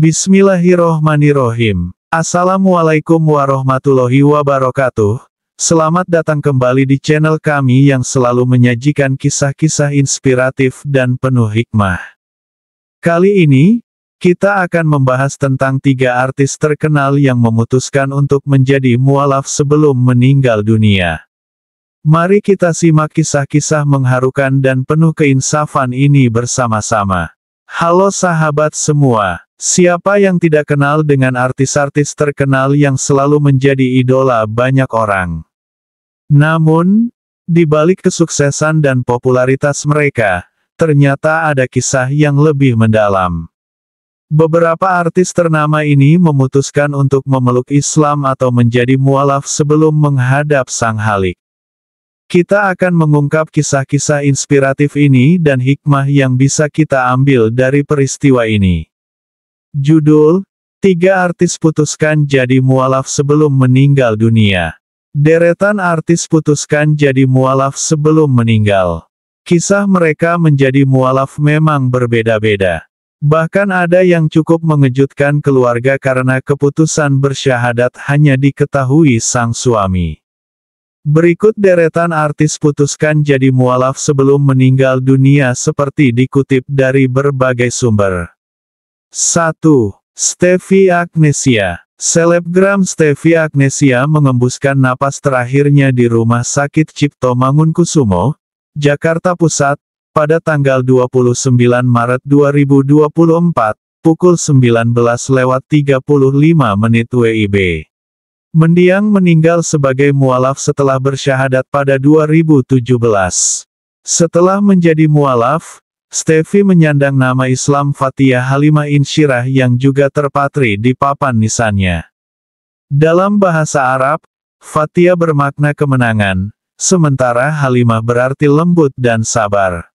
Bismillahirrohmanirrohim. Assalamualaikum warahmatullahi wabarakatuh. Selamat datang kembali di channel kami yang selalu menyajikan kisah-kisah inspiratif dan penuh hikmah. Kali ini, kita akan membahas tentang tiga artis terkenal yang memutuskan untuk menjadi mualaf sebelum meninggal dunia. Mari kita simak kisah-kisah mengharukan dan penuh keinsafan ini bersama-sama. Halo sahabat semua, siapa yang tidak kenal dengan artis-artis terkenal yang selalu menjadi idola banyak orang? Namun, di balik kesuksesan dan popularitas mereka, ternyata ada kisah yang lebih mendalam. Beberapa artis ternama ini memutuskan untuk memeluk Islam atau menjadi mualaf sebelum menghadap Sang Halik. Kita akan mengungkap kisah-kisah inspiratif ini dan hikmah yang bisa kita ambil dari peristiwa ini. Judul, Tiga artis putuskan jadi mualaf sebelum meninggal dunia. Deretan artis putuskan jadi mualaf sebelum meninggal. Kisah mereka menjadi mualaf memang berbeda-beda. Bahkan ada yang cukup mengejutkan keluarga karena keputusan bersyahadat hanya diketahui sang suami. Berikut deretan artis putuskan jadi mualaf sebelum meninggal dunia seperti dikutip dari berbagai sumber. 1. Stevie Agnesia Selebgram Stevie Agnesia mengembuskan napas terakhirnya di Rumah Sakit Cipto Mangunkusumo, Jakarta Pusat, pada tanggal 29 Maret 2024, pukul 19.35 menit WIB. Mendiang meninggal sebagai mualaf setelah bersyahadat pada 2017. Setelah menjadi mualaf, Steffi menyandang nama Islam Fatia Halimah Insyirah yang juga terpatri di papan nisannya. Dalam bahasa Arab, Fatia bermakna kemenangan, sementara Halimah berarti lembut dan sabar.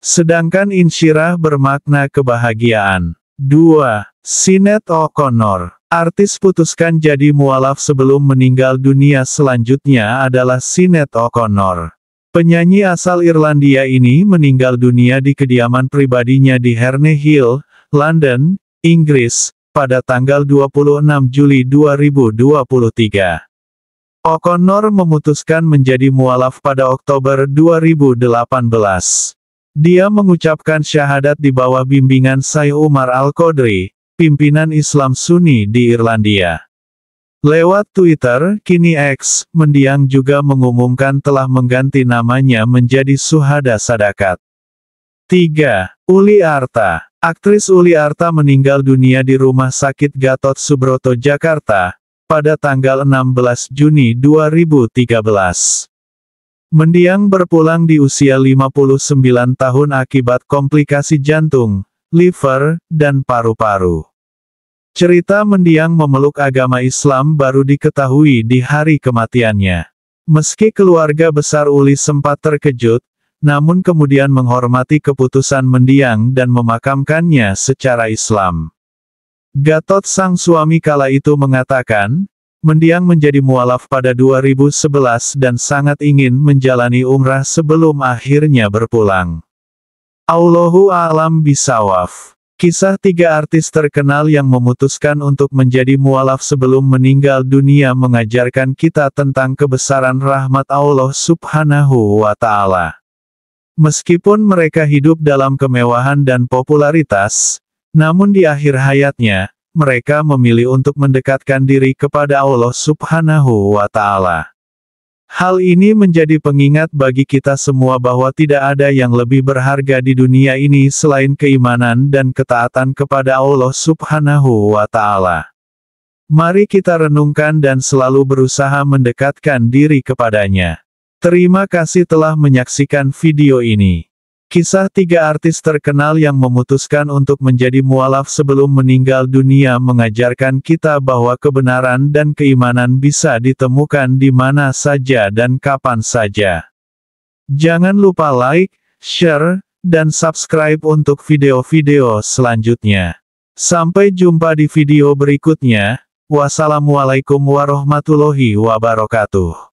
Sedangkan Insyirah bermakna kebahagiaan. 2. Sinet O'Connor Artis putuskan jadi mualaf sebelum meninggal dunia selanjutnya adalah Sinet O'Connor. Penyanyi asal Irlandia ini meninggal dunia di kediaman pribadinya di Herne Hill, London, Inggris, pada tanggal 26 Juli 2023. O'Connor memutuskan menjadi mualaf pada Oktober 2018. Dia mengucapkan syahadat di bawah bimbingan Syekh Umar Al-Qadri, pimpinan Islam Sunni di Irlandia. Lewat Twitter, kini X, mendiang juga mengumumkan telah mengganti namanya menjadi Suhada Sadakat. 3. Uli Arta Aktris Uli Arta meninggal dunia di Rumah Sakit Gatot Subroto, Jakarta, pada tanggal 16 Juni 2013. Mendiang berpulang di usia 59 tahun akibat komplikasi jantung, liver, dan paru-paru. Cerita mendiang memeluk agama Islam baru diketahui di hari kematiannya. Meski keluarga besar Uli sempat terkejut, namun kemudian menghormati keputusan mendiang dan memakamkannya secara Islam. Gatot sang suami kala itu mengatakan, mendiang menjadi mualaf pada 2011 dan sangat ingin menjalani umrah sebelum akhirnya berpulang. Allahu a'lam bisawaf. Kisah tiga artis terkenal yang memutuskan untuk menjadi mualaf sebelum meninggal dunia mengajarkan kita tentang kebesaran rahmat Allah subhanahu wa ta'ala. Meskipun mereka hidup dalam kemewahan dan popularitas, namun di akhir hayatnya, mereka memilih untuk mendekatkan diri kepada Allah subhanahu wa ta'ala. Hal ini menjadi pengingat bagi kita semua bahwa tidak ada yang lebih berharga di dunia ini selain keimanan dan ketaatan kepada Allah Subhanahu wa Ta'ala. Mari kita renungkan dan selalu berusaha mendekatkan diri kepadanya. Terima kasih telah menyaksikan video ini. Kisah tiga artis terkenal yang memutuskan untuk menjadi mualaf sebelum meninggal dunia mengajarkan kita bahwa kebenaran dan keimanan bisa ditemukan di mana saja dan kapan saja. Jangan lupa like, share, dan subscribe untuk video-video selanjutnya. Sampai jumpa di video berikutnya. Wassalamualaikum warahmatullahi wabarakatuh.